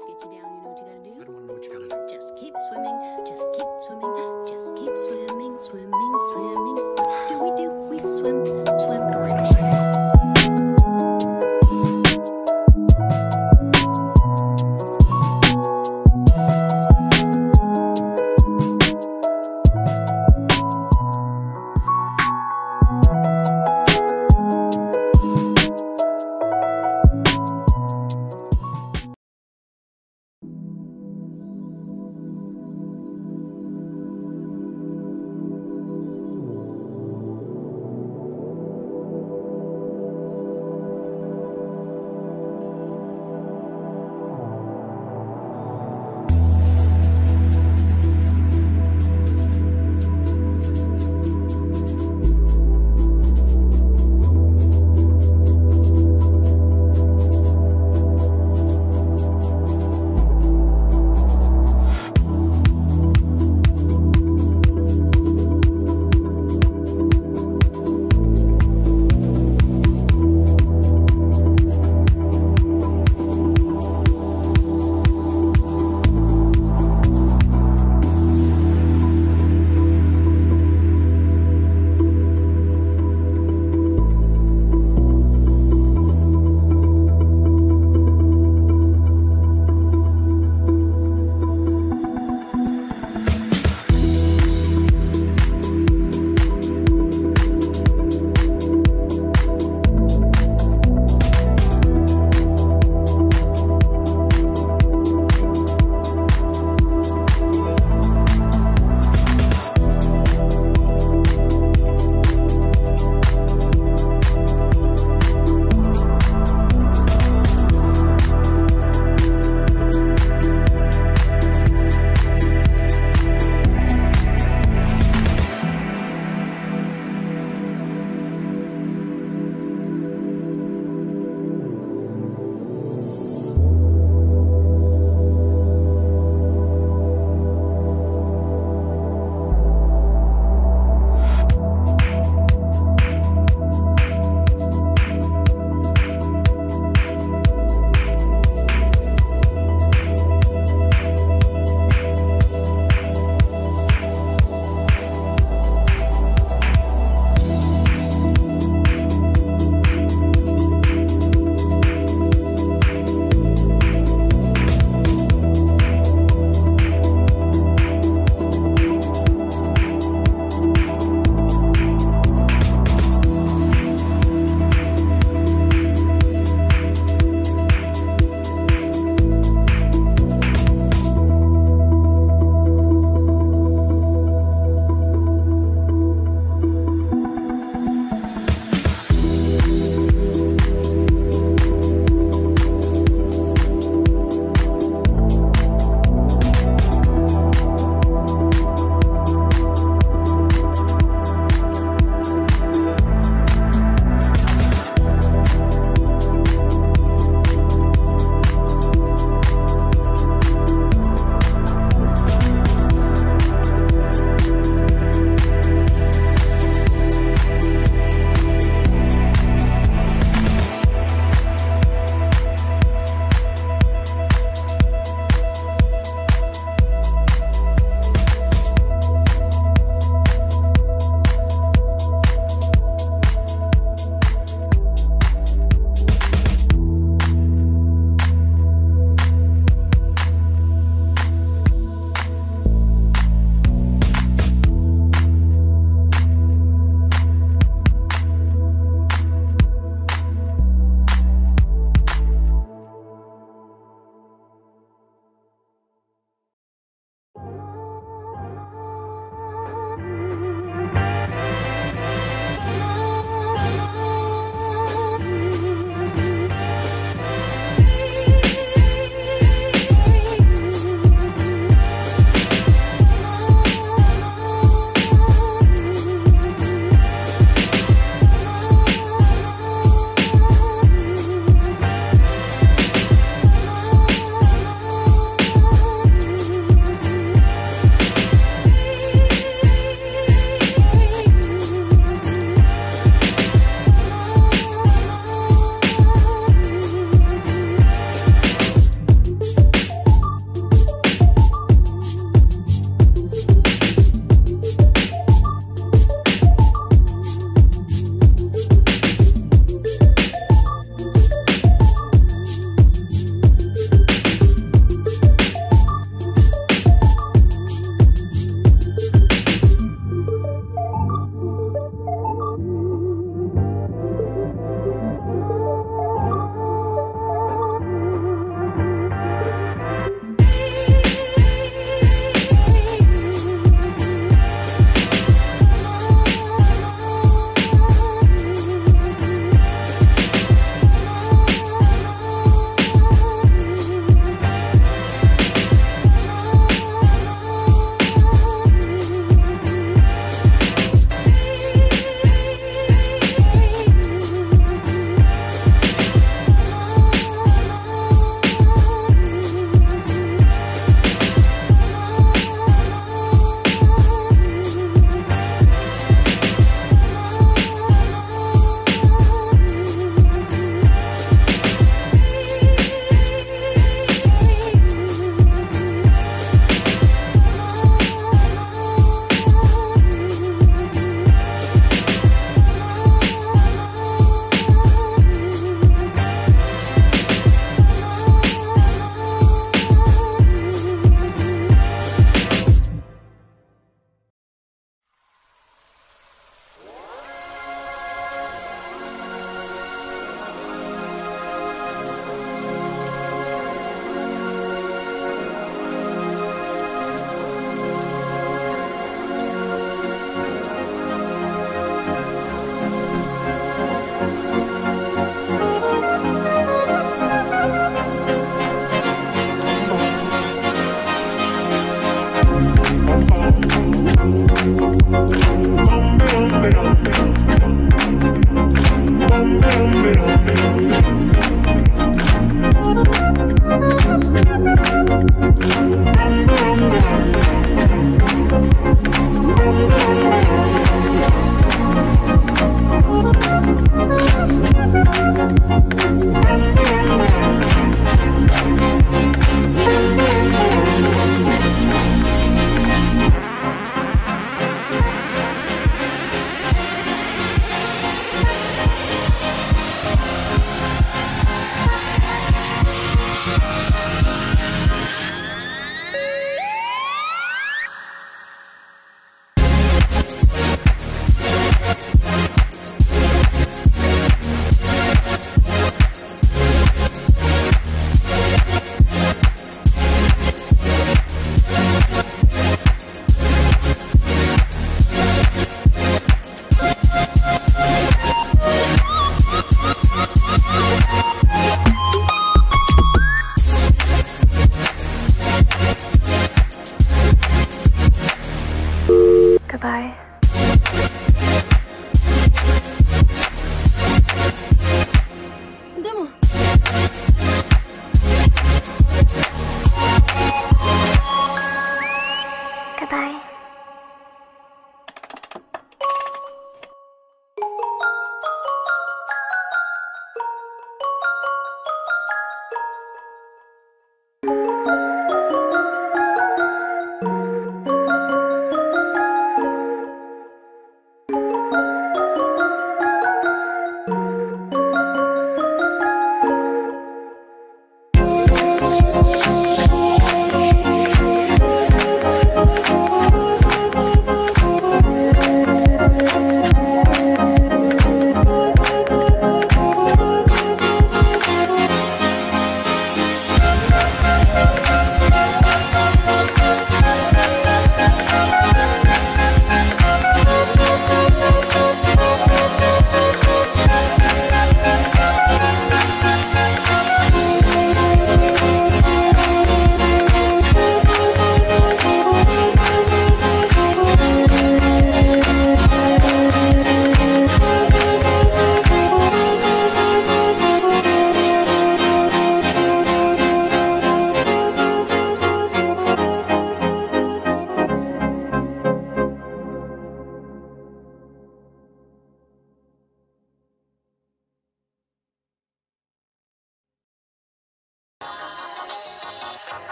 life get you down,